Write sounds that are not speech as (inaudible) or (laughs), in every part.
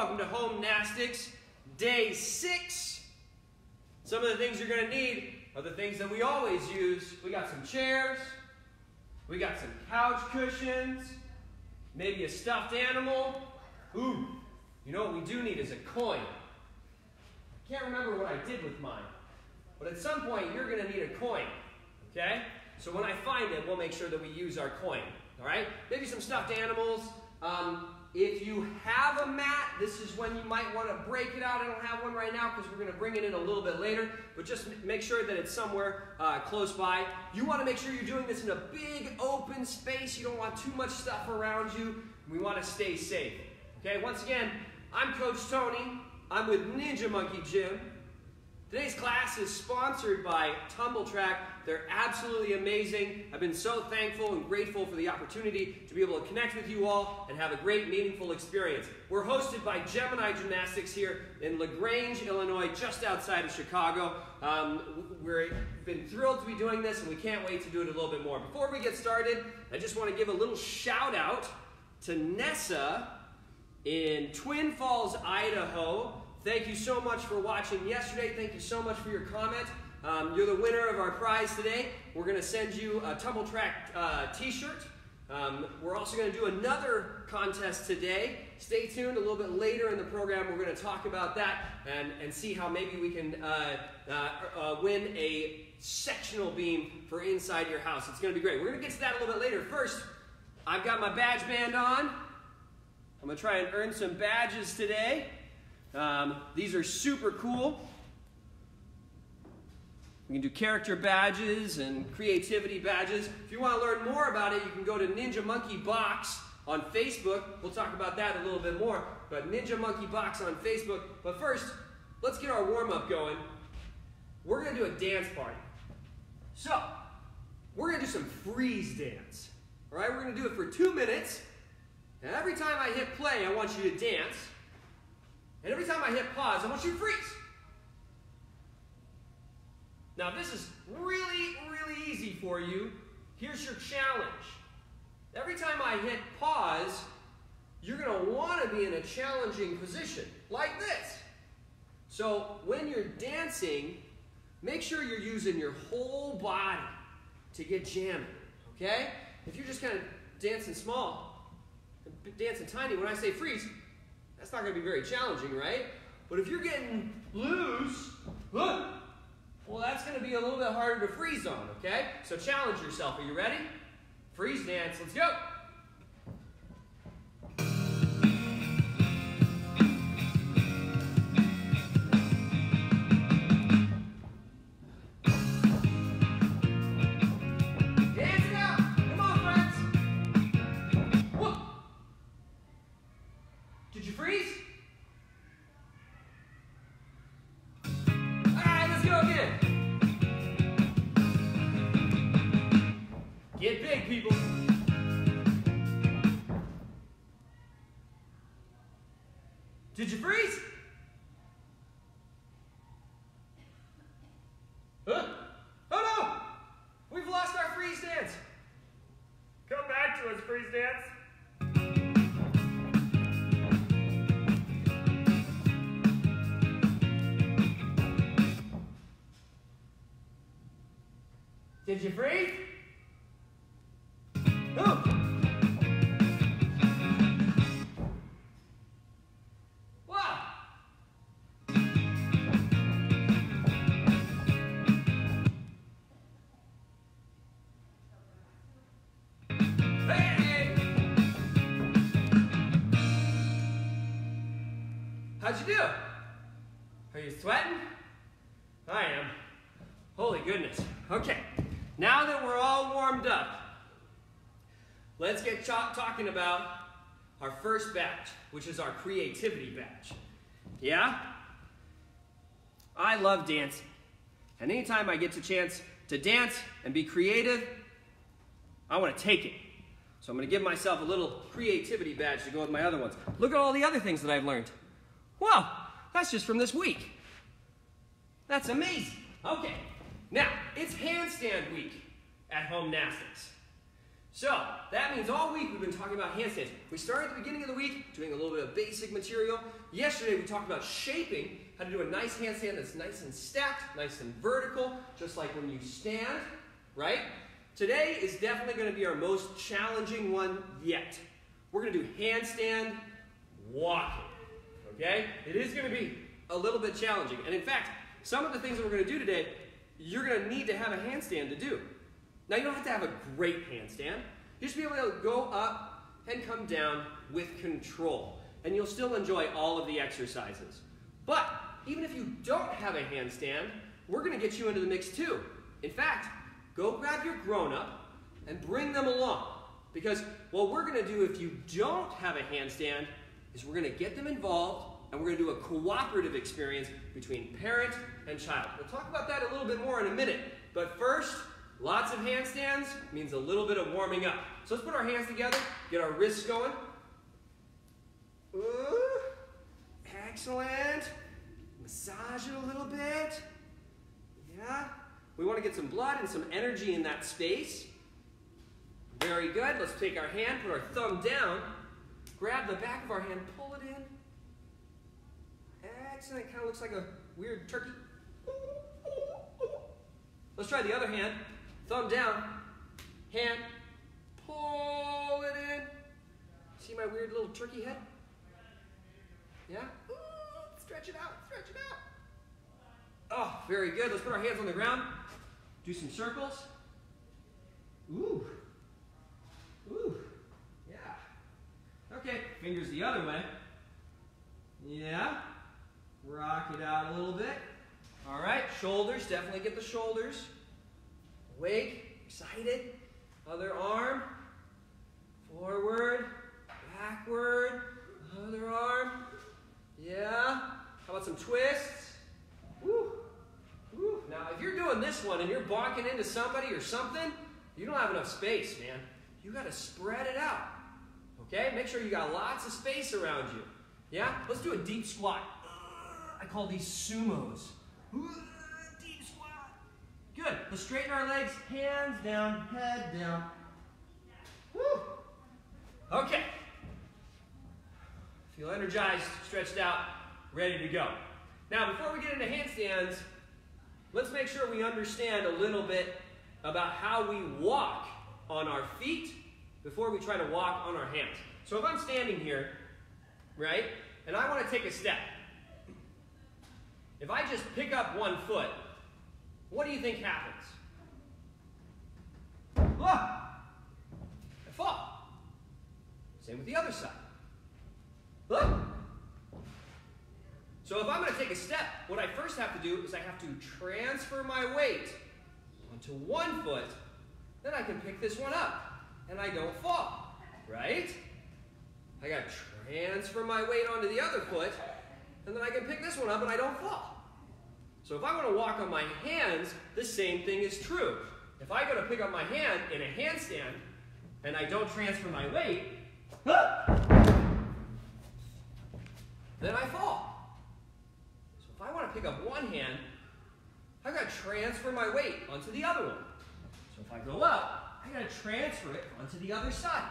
Welcome to Homenastics, day six. Some of the things you're going to need are the things that we always use. We got some chairs, we got some couch cushions, maybe a stuffed animal. Ooh, you know what we do need is a coin. I can't remember what I did with mine, but at some point you're going to need a coin. Okay? So when I find it, we'll make sure that we use our coin. All right? Maybe some stuffed animals. Um, if you have a mat, this is when you might want to break it out. I don't have one right now because we're going to bring it in a little bit later. But just make sure that it's somewhere uh, close by. You want to make sure you're doing this in a big open space. You don't want too much stuff around you. We want to stay safe. Okay? Once again, I'm Coach Tony. I'm with Ninja Monkey Gym. Today's class is sponsored by Tumbl Trak. They're absolutely amazing. I've been so thankful and grateful for the opportunity to be able to connect with you all and have a great, meaningful experience. We're hosted by Gemini Gymnastics here in LaGrange, Illinois, just outside of Chicago. Um, we've been thrilled to be doing this, and we can't wait to do it a little bit more. Before we get started, I just want to give a little shout out to Nessa in Twin Falls, Idaho. Thank you so much for watching yesterday. Thank you so much for your comment. Um, you're the winner of our prize today. We're going to send you a Tumbl Trak uh, t-shirt. Um, we're also going to do another contest today. Stay tuned a little bit later in the program. We're going to talk about that and, and see how maybe we can uh, uh, uh, win a sectional beam for inside your house. It's going to be great. We're going to get to that a little bit later. First, I've got my badge band on. I'm going to try and earn some badges today. Um, these are super cool. We can do character badges and creativity badges. If you want to learn more about it, you can go to Ninja Monkey Box on Facebook. We'll talk about that a little bit more. But Ninja Monkey Box on Facebook. But first, let's get our warm up going. We're going to do a dance party. So, we're going to do some freeze dance. All right, we're going to do it for two minutes. And every time I hit play, I want you to dance. And every time I hit pause, I want you to freeze. Now, this is really, really easy for you. Here's your challenge. Every time I hit pause, you're going to want to be in a challenging position, like this. So, when you're dancing, make sure you're using your whole body to get jamming, okay? If you're just kind of dancing small, dancing tiny, when I say freeze, that's not going to be very challenging, right? But if you're getting loose, look, well, that's going to be a little bit harder to freeze on, okay? So challenge yourself. Are you ready? Freeze dance. Let's go. people. Did you freeze? Huh? Oh no! We've lost our freeze dance! Come back to us, freeze dance! Did you freeze? Let's get talking about our first batch, which is our creativity batch. Yeah? I love dancing. And anytime I get a chance to dance and be creative, I want to take it. So I'm going to give myself a little creativity badge to go with my other ones. Look at all the other things that I've learned. Wow, that's just from this week. That's amazing. Okay, now it's handstand week at Homenastics. So that means all week we've been talking about handstands. We started at the beginning of the week doing a little bit of basic material. Yesterday we talked about shaping, how to do a nice handstand that's nice and stacked, nice and vertical, just like when you stand, right? Today is definitely going to be our most challenging one yet. We're going to do handstand walking. Okay? It is going to be a little bit challenging. And in fact, some of the things that we're going to do today, you're going to need to have a handstand to do. Now, you don't have to have a great handstand. You just be able to go up and come down with control. And you'll still enjoy all of the exercises. But even if you don't have a handstand, we're going to get you into the mix too. In fact, go grab your grown up and bring them along. Because what we're going to do if you don't have a handstand is we're going to get them involved and we're going to do a cooperative experience between parent and child. We'll talk about that a little bit more in a minute. But first, lots of handstands means a little bit of warming up. So let's put our hands together, get our wrists going. Ooh, excellent. Massage it a little bit. Yeah. We want to get some blood and some energy in that space. Very good. Let's take our hand, put our thumb down, grab the back of our hand, pull it in. Excellent. Kind of looks like a weird turkey. Let's try the other hand. Thumb down, hand, pull it in. See my weird little turkey head? Yeah? Ooh, stretch it out, stretch it out. Oh, very good. Let's put our hands on the ground. Do some circles. Ooh. Ooh. Yeah. Okay, fingers the other way. Yeah. Rock it out a little bit. All right, shoulders, definitely get the shoulders. Awake, excited. Other arm. Forward, backward, other arm. Yeah. How about some twists? Woo. Woo. Now, if you're doing this one and you're bonking into somebody or something, you don't have enough space, man. You got to spread it out. Okay? Make sure you got lots of space around you. Yeah? Let's do a deep squat. I call these sumos. Good. Let's straighten our legs, hands down, head down. Woo. Okay. Feel energized, stretched out, ready to go. Now, before we get into handstands, let's make sure we understand a little bit about how we walk on our feet before we try to walk on our hands. So if I'm standing here, right, and I want to take a step, if I just pick up one foot, what do you think happens? Ah! I fall. Same with the other side. Ah! So if I'm going to take a step, what I first have to do is I have to transfer my weight onto one foot, then I can pick this one up and I don't fall, right? I got to transfer my weight onto the other foot, and then I can pick this one up and I don't fall. So if I want to walk on my hands, the same thing is true. If I go to pick up my hand in a handstand and I don't transfer my weight, (gasps) then I fall. So if I want to pick up one hand, I've got to transfer my weight onto the other one. So if I go up, I got to transfer it onto the other side.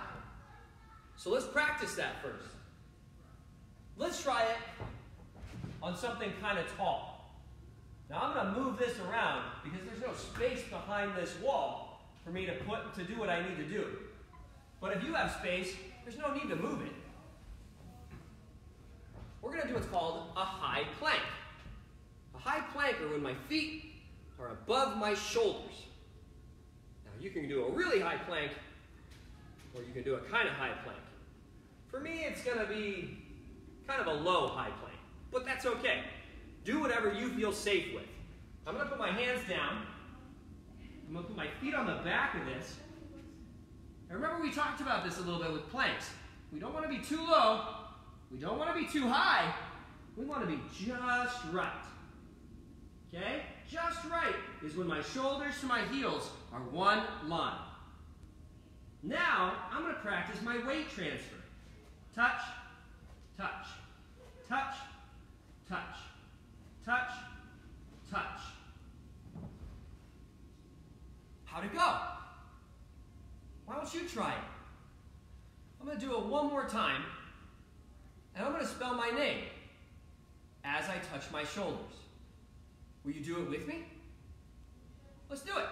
So let's practice that first. Let's try it on something kind of tall. Now I'm going to move this around because there's no space behind this wall for me to put to do what I need to do. But if you have space, there's no need to move it. We're going to do what's called a high plank. A high plank are when my feet are above my shoulders. Now you can do a really high plank or you can do a kind of high plank. For me, it's going to be kind of a low high plank, but that's okay. Do whatever you feel safe with. I'm going to put my hands down. I'm going to put my feet on the back of this. And remember we talked about this a little bit with planks. We don't want to be too low. We don't want to be too high. We want to be just right. Okay? Just right is when my shoulders to my heels are one line. Now, I'm going to practice my weight transfer. Touch, touch, touch, touch, touch, touch. How'd it go? Why don't you try it? I'm going to do it one more time, and I'm going to spell my name as I touch my shoulders. Will you do it with me? Let's do it.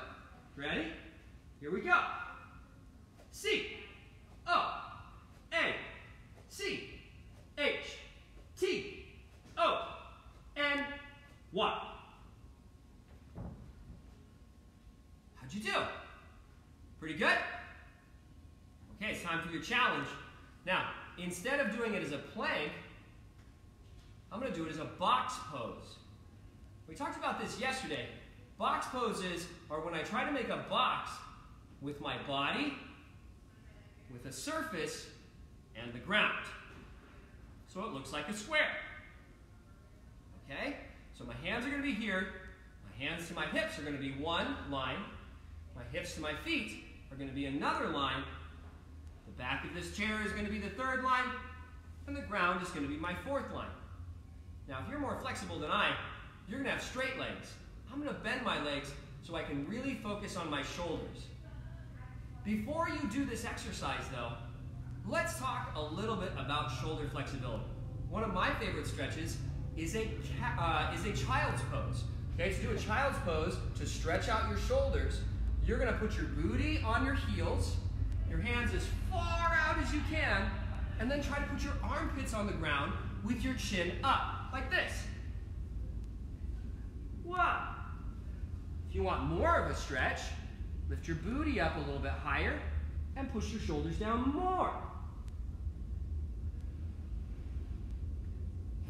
Ready? Here we go. C O A C H T O N Y. How'd you do? Pretty good? Okay, it's time for your challenge. Now, instead of doing it as a plank, I'm going to do it as a box pose. We talked about this yesterday. Box poses are when I try to make a box with my body, with a surface, and the ground. So it looks like a square. Okay? So my hands are going to be here. My hands to my hips are going to be one line. My hips to my feet are going to be another line. The back of this chair is going to be the third line. And the ground is going to be my fourth line. Now, if you're more flexible than I, you're going to have straight legs. I'm going to bend my legs so I can really focus on my shoulders. Before you do this exercise, though, let's talk a little bit about shoulder flexibility. One of my favorite stretches is a, uh, is a child's pose. Okay, to do a child's pose, to stretch out your shoulders, you're going to put your booty on your heels, your hands as far out as you can, and then try to put your armpits on the ground with your chin up, like this. Wow. If you want more of a stretch, lift your booty up a little bit higher and push your shoulders down more.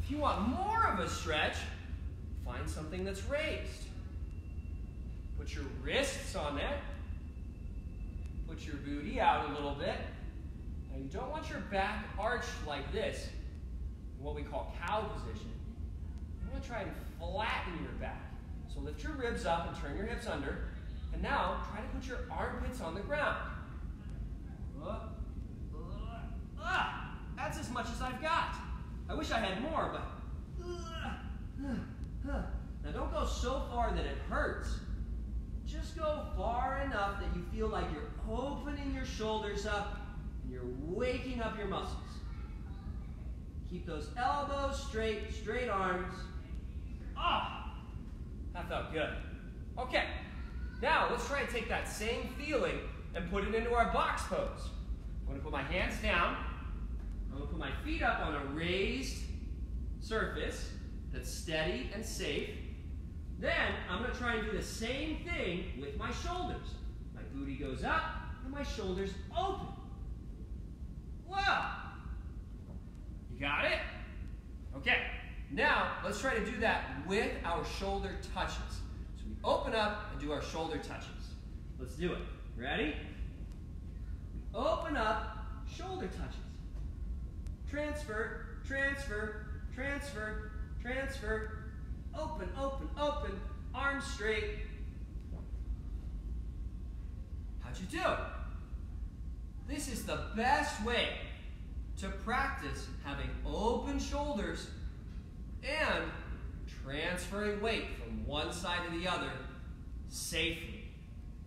If you want more of a stretch, find something that's raised. Put your wrists on there. Put your booty out a little bit. Now you don't want your back arched like this, what we call cow position. You want to try and flatten your back. So lift your ribs up and turn your hips under. And now try to put your armpits on the ground. Uh, that's as much as I've got. I wish I had more, but. Now don't go so far that it hurts. Just go far enough that you feel like you're opening your shoulders up and you're waking up your muscles. Keep those elbows straight, straight arms. Ah, that felt good. Okay, now let's try and take that same feeling and put it into our box pose. I'm gonna put my hands down. I'm gonna put my feet up on a raised surface that's steady and safe. Then I'm gonna try and do the same thing with my shoulders. My booty goes up and my shoulders open. Wow! You got it? Okay, now let's try to do that with our shoulder touches. So we open up and do our shoulder touches. Let's do it. Ready? Open up, shoulder touches. Transfer, transfer, transfer, transfer. Open, open, open. Arms straight. How'd you do? This is the best way to practice having open shoulders and transferring weight from one side to the other safely.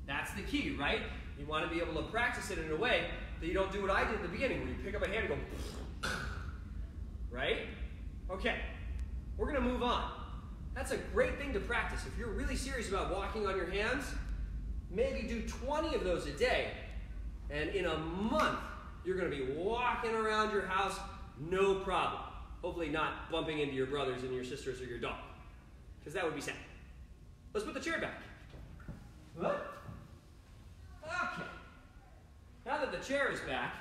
That's the key, right? You want to be able to practice it in a way that you don't do what I did in the beginning, where you pick up a hand and go, (coughs) right? Okay, we're going to move on. That's a great thing to practice. If you're really serious about walking on your hands, maybe do 20 of those a day. And in a month, you're going to be walking around your house no problem. Hopefully, not bumping into your brothers and your sisters or your dog, because that would be sad. Let's put the chair back. What? Okay. Now that the chair is back,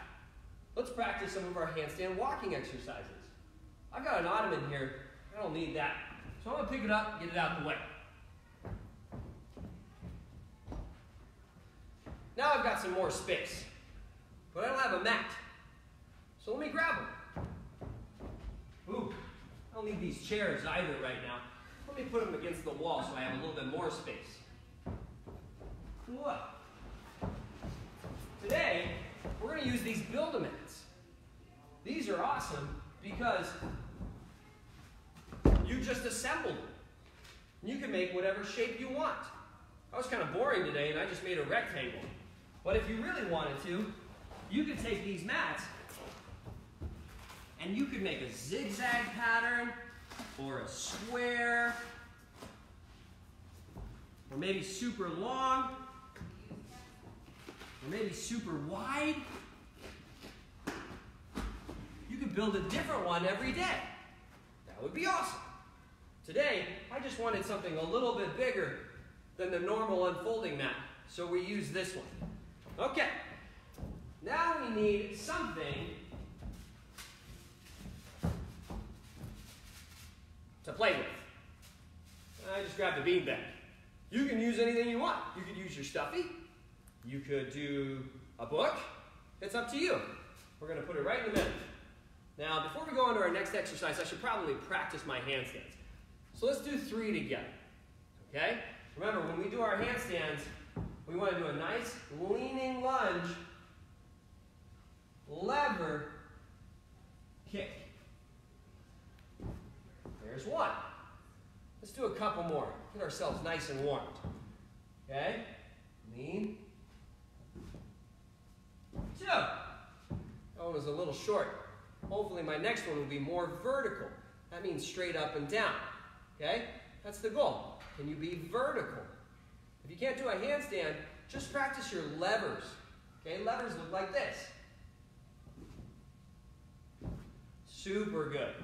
let's practice some of our handstand walking exercises. I've got an ottoman here. I don't need that. So I'm going to pick it up, and get it out of the way. Now I've got some more space, but I don't have a mat. So let me grab them. Ooh, I don't need these chairs either right now. Let me put them against the wall so I have a little bit more space. Whoa. Today, we're going to use these Build-A-Mats. These are awesome because you just assembled them. You can make whatever shape you want. I was kind of boring today and I just made a rectangle. But if you really wanted to, you could take these mats and you could make a zigzag pattern or a square or maybe super long or maybe super wide. You could build a different one every day. That would be awesome. Today, I just wanted something a little bit bigger than the normal unfolding mat, so we use this one. Okay, now we need something to play with. I just grabbed a beanbag. You can use anything you want. You could use your stuffy. You could do a book. It's up to you. We're going to put it right in the middle. Now, before we go on to our next exercise, I should probably practice my handstands. So let's do three together. Okay? Remember, when we do our handstands, we want to do a nice leaning lunge, lever, kick. There's one. Let's do a couple more. Get ourselves nice and warmed. Okay? Lean. Two. That one was a little short. Hopefully my next one will be more vertical. That means straight up and down. Okay? That's the goal. Can you be vertical? If you can't do a handstand, just practice your levers. Okay? Levers look like this. Super good.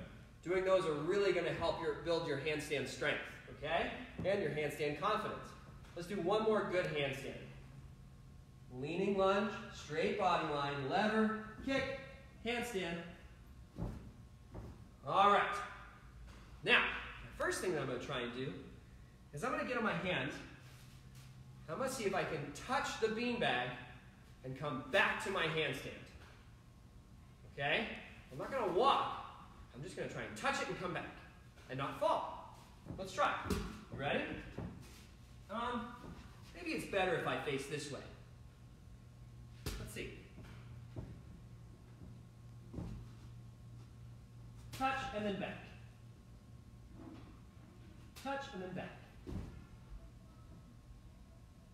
Doing those are really going to help your, build your handstand strength, okay? And your handstand confidence. Let's do one more good handstand. Leaning lunge, straight body line, lever, kick, handstand. All right. Now, first thing that I'm going to try and do is I'm going to get on my hands. I'm going to see if I can touch the beanbag and come back to my handstand. Okay? I'm not going to walk. I'm just going to try and touch it and come back and not fall. Let's try. You ready? Um, maybe it's better if I face this way. Let's see. Touch and then back. Touch and then back.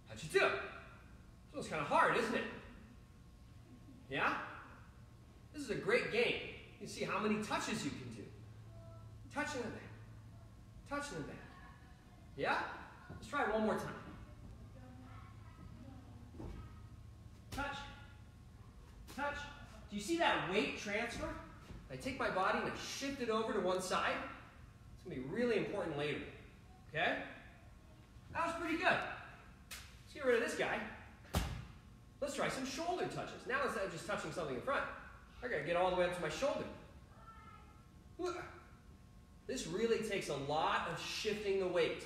How'd you do? This one's kind of hard, isn't it? Yeah? This is a great game. You see how many touches you can do. Touch in the back. Touch in the back. Yeah? Let's try it one more time. Touch. Touch. Do you see that weight transfer? I take my body and I shift it over to one side. It's going to be really important later. Okay? That was pretty good. Let's get rid of this guy. Let's try some shoulder touches. Now instead of just touching something in front, I gotta get all the way up to my shoulder. This really takes a lot of shifting the weight.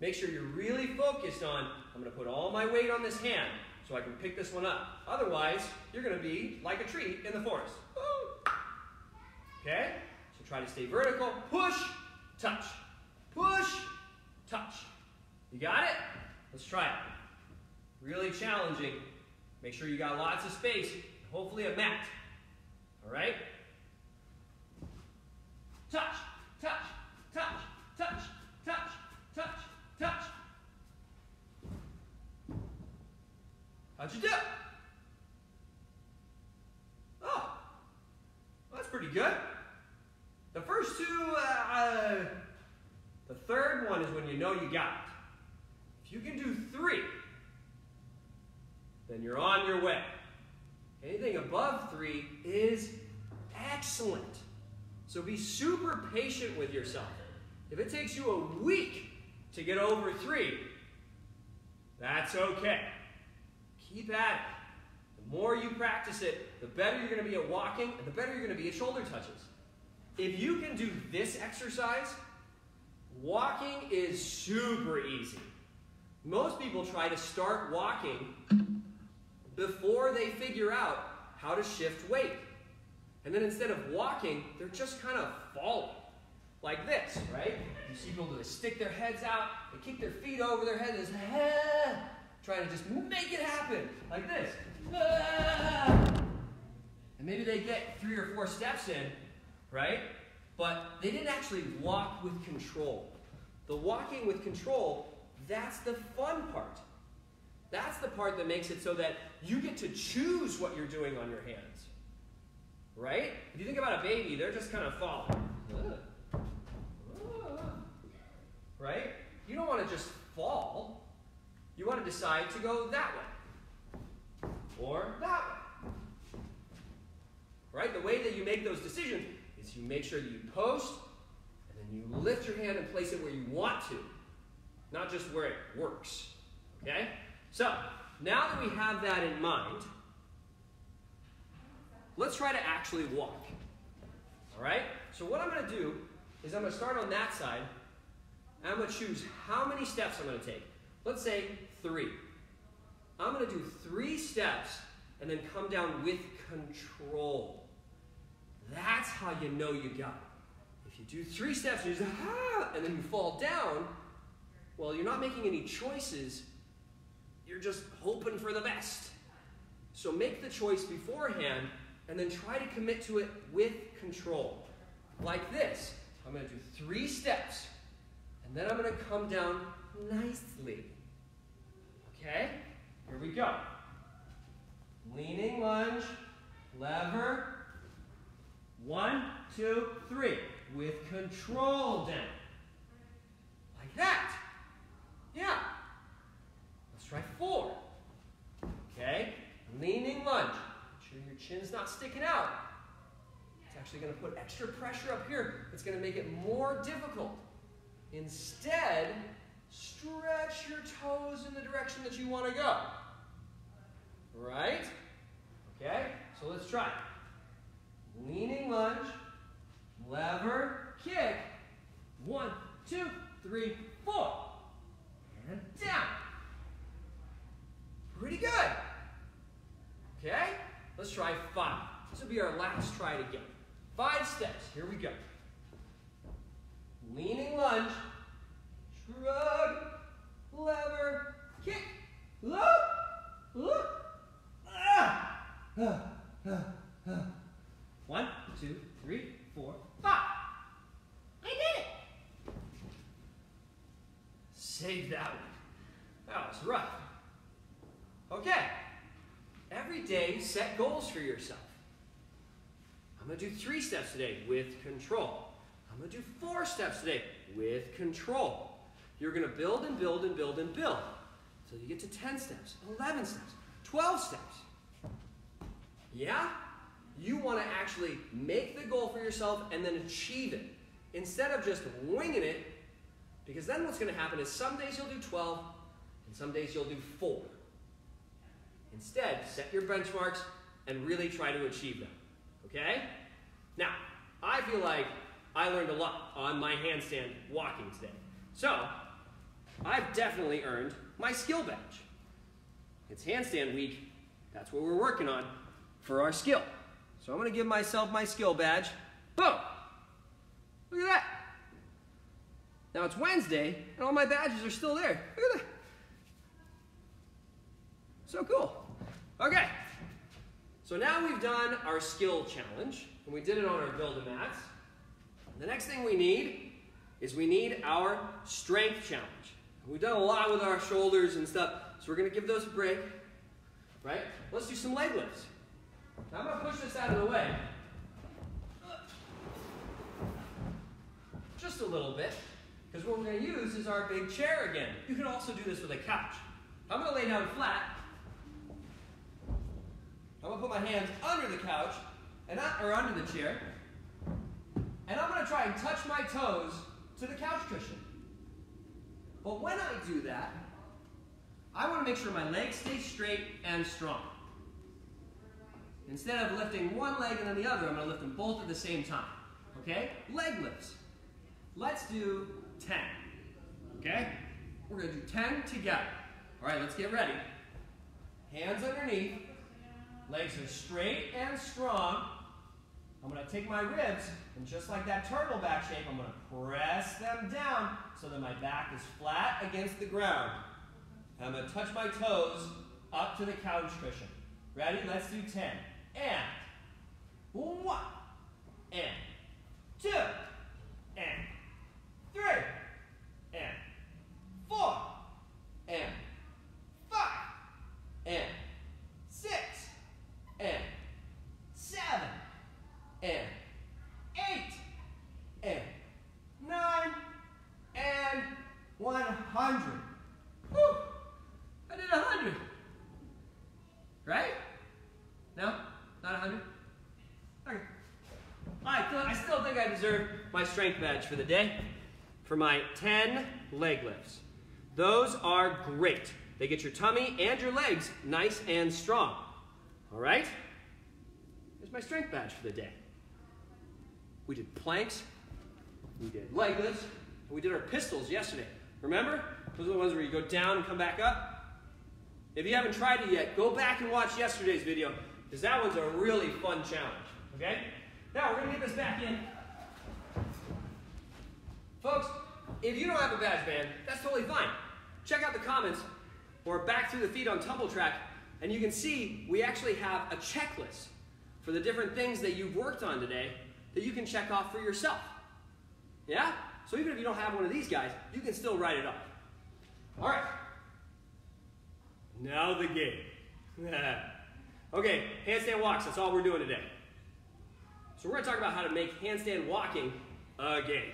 Make sure you're really focused on, I'm gonna put all my weight on this hand so I can pick this one up. Otherwise, you're gonna be like a tree in the forest. Okay? So try to stay vertical. Push, touch. Push, touch. You got it? Let's try it. Really challenging. Make sure you got lots of space. Hopefully a mat. All right? Touch, touch, touch, touch, touch, touch, touch. How'd you do? Oh, that's pretty good. The first two, uh, uh, third one is when you know you got it. If you can do three, then you're on your way. Anything above three is excellent. So be super patient with yourself. If it takes you a week to get over three, that's okay. Keep at it. The more you practice it, the better you're going to be at walking, and the better you're going to be at shoulder touches. If you can do this exercise, walking is super easy. Most people try to start walking before they figure out how to shift weight. And then instead of walking, they're just kind of falling. Like this, right? You see people do this, stick their heads out, they kick their feet over their head, and ah, trying to just make it happen. Like this. Ah. And maybe they get three or four steps in, right? But they didn't actually walk with control. The walking with control, that's the fun part. That's the part that makes it so that you get to choose what you're doing on your hands. Right? If you think about a baby, they're just kind of falling. Right? You don't want to just fall. You want to decide to go that way or that way. Right? The way that you make those decisions is you make sure that you post and then you lift your hand and place it where you want to, not just where it works. Okay? So, now that we have that in mind, let's try to actually walk. All right? So, what I'm going to do is I'm going to start on that side, and I'm going to choose how many steps I'm going to take. Let's say three. I'm going to do three steps and then come down with control. That's how you know you got it. If you do three steps and, you ah, and then you fall down, well, you're not making any choices you're just hoping for the best. So make the choice beforehand and then try to commit to it with control. Like this. I'm going to do three steps and then I'm going to come down nicely. Okay? Here we go. Leaning lunge, lever. One, two, three. With control down. Like that. Yeah. Let's try four. Okay? Leaning lunge. Make sure your chin's not sticking out. It's actually going to put extra pressure up here. It's going to make it more difficult. Instead, stretch your toes in the direction that you want to go. Right? Okay? So let's try. Leaning lunge, lever, kick. One, two, three, four. And down. Pretty good. Okay? Let's try five. This will be our last try again. Five steps. Here we go. Leaning lunge. Shrug. Lever. Kick. Look. Look. Ah. Ah. Ah. Ah. One, two, three, four, five. I did it. Save that one. That was rough. Okay. Every day, set goals for yourself. I'm going to do three steps today with control. I'm going to do four steps today with control. You're going to build and build and build and build. So you get to 10 steps, 11 steps, 12 steps. Yeah? You want to actually make the goal for yourself and then achieve it. Instead of just winging it, because then what's going to happen is some days you'll do 12 and some days you'll do 4. Instead, set your benchmarks and really try to achieve them. Okay? Now, I feel like I learned a lot on my handstand walking today. So, I've definitely earned my skill badge. It's handstand week. That's what we're working on for our skill. So I'm going to give myself my skill badge. Boom! Look at that. Now it's Wednesday, and all my badges are still there. Look at that. So cool. Okay. So now we've done our skill challenge, and we did it on our Build-A-Mats. The next thing we need is we need our strength challenge. We've done a lot with our shoulders and stuff, so we're gonna give those a break, right? Let's do some leg lifts. Now I'm gonna push this out of the way. Just a little bit, because what we're gonna use is our big chair again. You can also do this with a couch. I'm gonna lay down flat. I'm gonna put my hands under the couch, and not, or under the chair, and I'm gonna try and touch my toes to the couch cushion. But when I do that, I wanna make sure my legs stay straight and strong. Instead of lifting one leg and then the other, I'm gonna lift them both at the same time. Okay? Leg lifts. Let's do 10. Okay? We're gonna do 10 together. All right, let's get ready. Hands underneath. Legs are straight and strong. I'm gonna take my ribs and just like that turtle back shape, I'm gonna press them down so that my back is flat against the ground. I'm gonna touch my toes up to the couch cushion. Ready? Let's do 10. And one, and two, and three, and four, and five, and six, and seven, and eight, and nine, and 100. Whew! I did 100. Right? No? Not 100? Okay. I, th- I my strength badge for the day for my 10 leg lifts. Those are great. They get your tummy and your legs nice and strong. All right? Here's my strength badge for the day. We did planks, we did leg lifts, we did our pistols yesterday. Remember? Those are the ones where you go down and come back up. If you haven't tried it yet, go back and watch yesterday's video, because that one's a really fun challenge. Okay? Now we're gonna get this back in. Folks, if you don't have a badge band, that's totally fine. Check out the comments or back through the feed on Tumbl Trak, and you can see we actually have a checklist for the different things that you've worked on today that you can check off for yourself. Yeah? So even if you don't have one of these guys, you can still write it off. All right. Now the game. (laughs) okay, handstand walks. That's all we're doing today. So we're to talk about how to make handstand walking a game.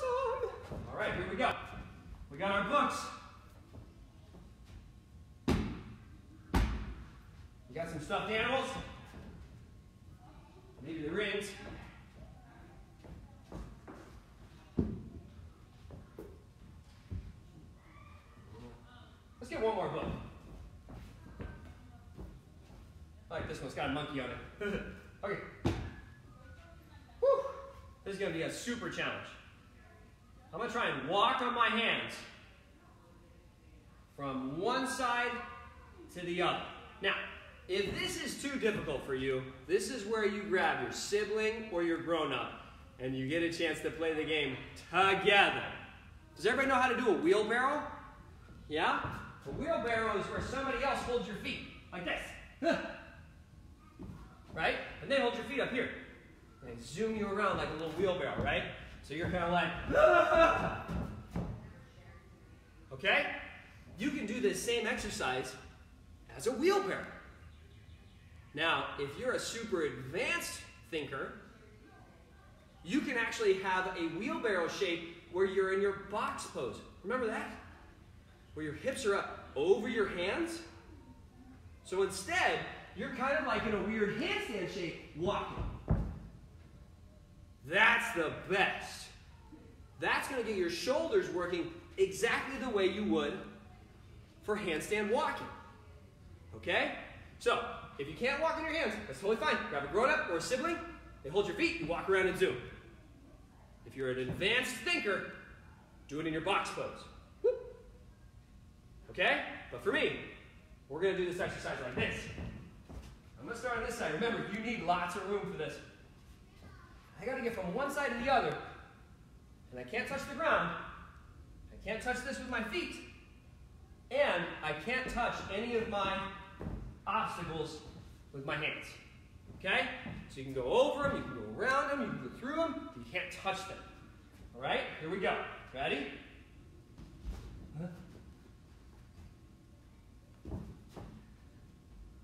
Awesome. All right, here we go. We got our books. We got some stuffed animals. Maybe the rings. Let's get one more book. I like this one, it's got a monkey on it. (laughs) okay. Whew. This is gonna be a super challenge. I'm gonna try and walk on my hands from one side to the other. Now, if this is too difficult for you, this is where you grab your sibling or your grown-up and you get a chance to play the game together. Does everybody know how to do a wheelbarrow? Yeah? A wheelbarrow is where somebody else holds your feet, like this. right? And they hold your feet up here. And zoom you around like a little wheelbarrow, right? So you're kind of like, ah! okay? You can do this same exercise as a wheelbarrow. Now, if you're a super advanced thinker, you can actually have a wheelbarrow shape where you're in your box pose. Remember that? Where your hips are up over your hands. So instead, you're kind of like in a weird handstand shape walking. That's the best. That's going to get your shoulders working exactly the way you would for handstand walking. Okay? So, if you can't walk on your hands, that's totally fine. Grab a grown up or a sibling, they hold your feet, you walk around and zoom. If you're an advanced thinker, do it in your box pose. Okay? But for me, we're going to do this exercise like this. I'm going to start on this side. Remember, you need lots of room for this. I got to get from one side to the other, and I can't touch the ground. I can't touch this with my feet, and I can't touch any of my obstacles with my hands. Okay? So you can go over them, you can go around them, you can go through them, you can't touch them. All right? Here we go. Ready?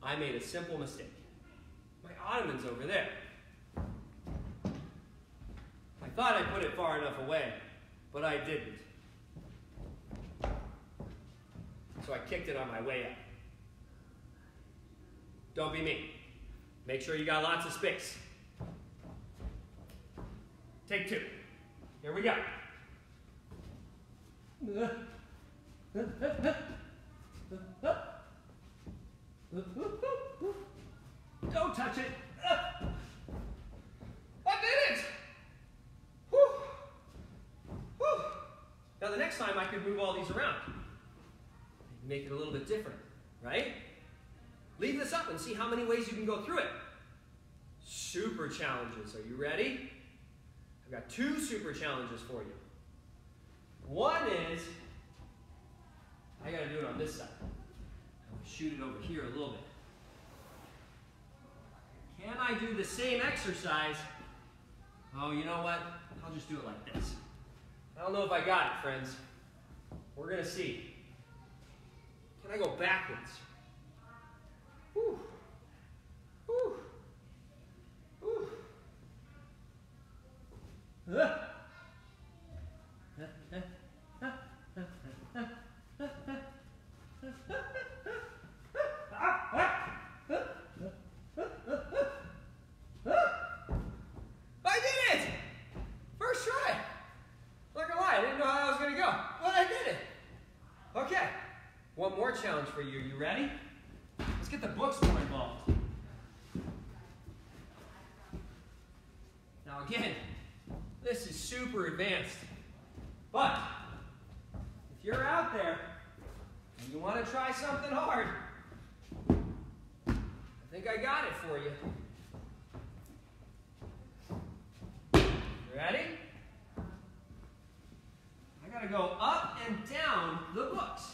I made a simple mistake. My ottoman's over there. I thought I put it far enough away, but I didn't. So I kicked it on my way up. Don't be me. Make sure you got lots of space. Take two. Here we go. Don't touch it. I did it! Whew. Whew. Now the next time I could move all these around. Make it a little bit different, right? Leave this up and see how many ways you can go through it. Super challenges. Are you ready? I've got two super challenges for you. One is, I got to do it on this side. I'm shoot it over here a little bit. Can I do the same exercise? Oh, you know what? I'll just do it like this. I don't know if I got it, friends. We're going to see. Can I go backwards? Whew. Whew. Whew. Ah. I did it! First try. Not gonna lie, I didn't know how I was gonna go, but I did it. Okay, one more challenge for you. You ready? Let's get the books more involved. Now again, this is super advanced. But if you're out there and you want to try something hard, I think I got it for you. Ready? I gotta go up and down the books.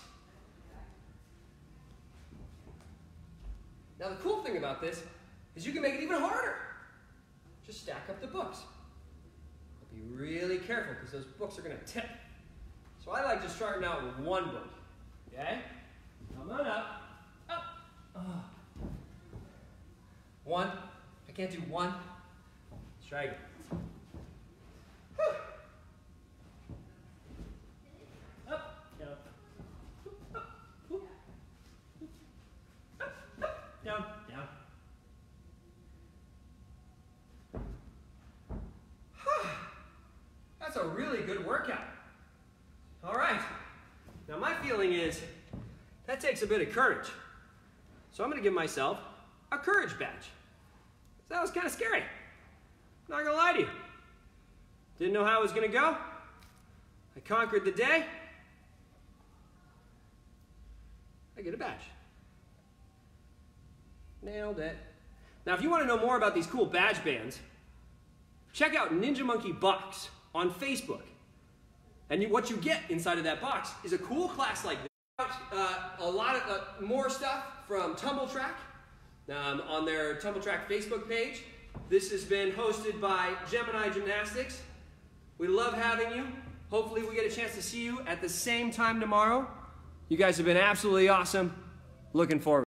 Now the cool thing about this is you can make it even harder. Just stack up the books. But be really careful because those books are gonna tip. So I like just starting out with one book. Okay? Come on up. Up. Oh. One. I can't do one. Let's try again. Whew. Up, down. Up, whoop. Up, up, down, down. That's a really good workout. All right. Now my feeling is that takes a bit of courage. So I'm going to give myself a courage badge. That was kind of scary. Not going to lie to you. Didn't know how it was going to go. I conquered the day. I get a badge. Nailed it. Now, if you want to know more about these cool badge bands, check out Ninja Monkey Box on Facebook. And you, what you get inside of that box is a cool class like this. Uh, a lot of uh, more stuff from Tumbl Trak um, on their Tumbl Trak Facebook page. This has been hosted by Gemini Gymnastics. We love having you. Hopefully, we get a chance to see you at the same time tomorrow. You guys have been absolutely awesome. Looking forward.